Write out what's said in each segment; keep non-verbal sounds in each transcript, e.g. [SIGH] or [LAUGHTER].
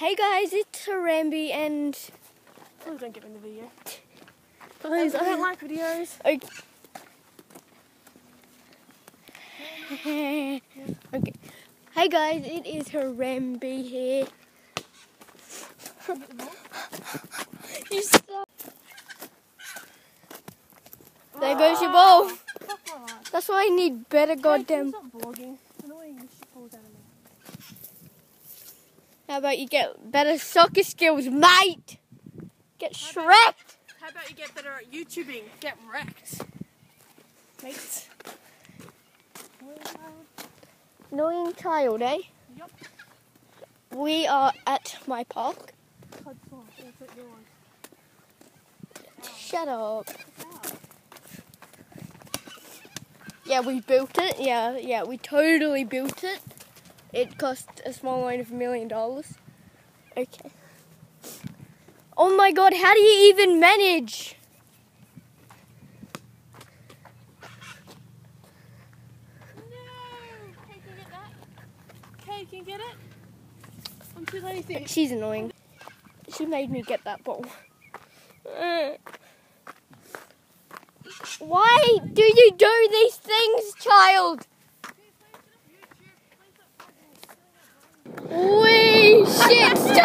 Hey guys, it's Harambe and Please don't get me in the video. Please, I don't like videos. [LAUGHS] okay. okay. Hey guys, it is Harambe here. [LAUGHS] you suck. There goes your ball. Fuck my life. That's why I need better goddamn. Stop vlogging. It's annoying. This shit falls out of me. How about you get better soccer skills, mate? Get How shreked. How about you get better at YouTubing? Get wrecked. Mates. Annoying child, eh? Yup. We are at my park. Shut up. Yeah, we built it. Yeah, yeah, we totally built it. It cost a small loan of a million dollars. Okay. Oh my god, how do you even manage? No! Can you get that? Can you get it? I'm too lazy. She's annoying. She made me get that ball. Uh. Why do you do these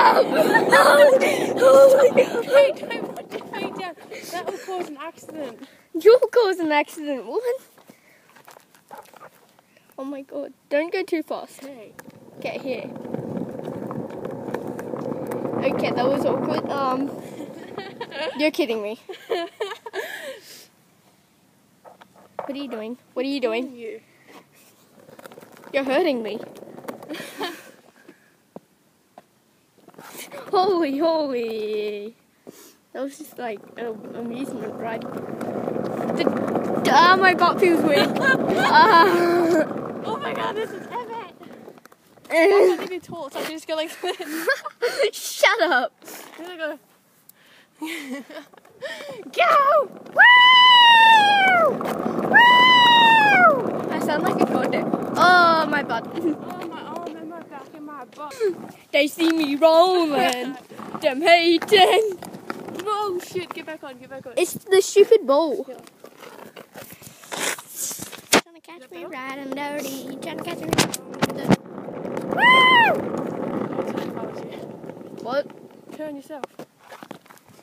stop! oh, oh my god. Hey, don't put your feet down. That will cause an accident. You'll cause an accident, woman. Oh my god. Don't go too fast. Hey. Get here. Okay, that was awkward. Um, [LAUGHS] you're kidding me. [LAUGHS] What are you doing? What are you doing? You. You're hurting me. [LAUGHS] [LAUGHS] holy, holy. That was just like an amusement ride. The, ah, my butt feels weird. [LAUGHS] ah. Oh my god, this is epic. I can't even talk, so I can just go like this. [LAUGHS] Shut up. Go. Go! Woo! Woo! I sound like a goddamn. Oh, my butt. Oh, my arm and my back and my butt. They see me rolling. [LAUGHS] Them hating. Oh shit, get back on, get back on. It's the stupid ball. Yeah. Trying to catch me riding dirty. Trying to catch me riding. Woo! What? Turn yourself.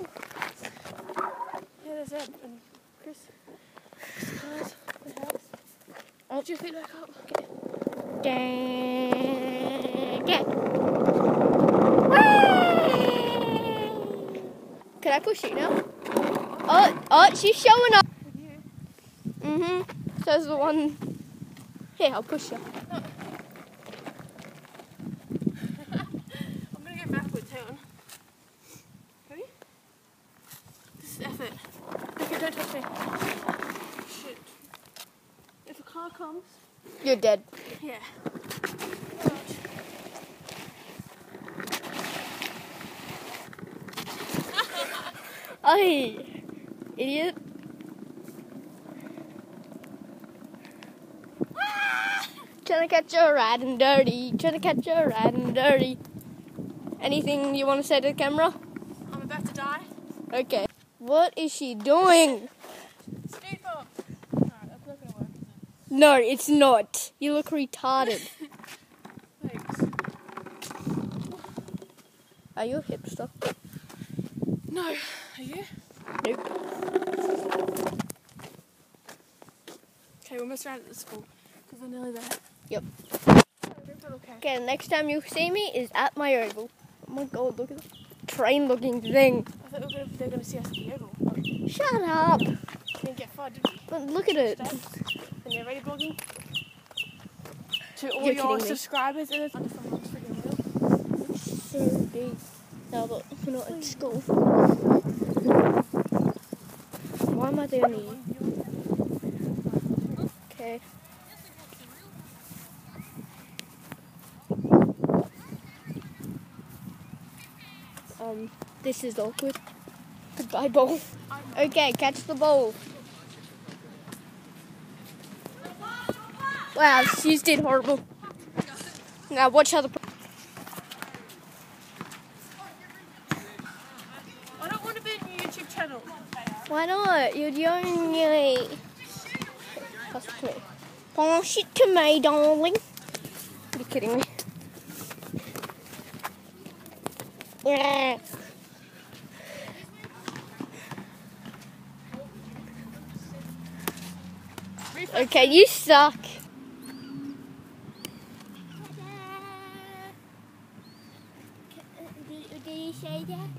Yeah, there's Ed and Chris. Guys, the house. Oh. Put your feet back up. Dang. Whee! Can I push you now? Oh, oh, she's showing up. Mhm. Says the one. Here, I'll push you. [LAUGHS] I'm gonna go backward, turn. Ready? This is effort. Okay, don't touch me. Shit. If a car comes, You're dead. yeah. Ay, idiot. Trying to catch you riding dirty. Trying to catch you riding dirty. Anything you want to say to the camera? I'm about to die. Okay. What is she doing? Speed bump. Alright, that's not gonna work, is No, it's not. You look retarded. [LAUGHS] Thanks. Are you a hipster? No. Are you? Nope. Okay, we're almost around at the school. Because we're nearly there. Yep. Okay. The next time you see me is at my oval. Oh my god, look at the train looking thing. I thought we were they were going to see us at the oval. Shut up. Didn't get far, did we? But look at it. And you're ready vlogging? To all You're your subscribers in it. Under someone's freaking wheel. So big. Now that we're not at school. Why am I the only? Okay. Um, this is awkward. Goodbye, ball. Okay, catch the ball. Wow, she's did horrible. Now watch how the. Why not? You're the only. Me. Pass it to me, darling. Are you kidding me? Yeah. Okay, you suck. Did you say that?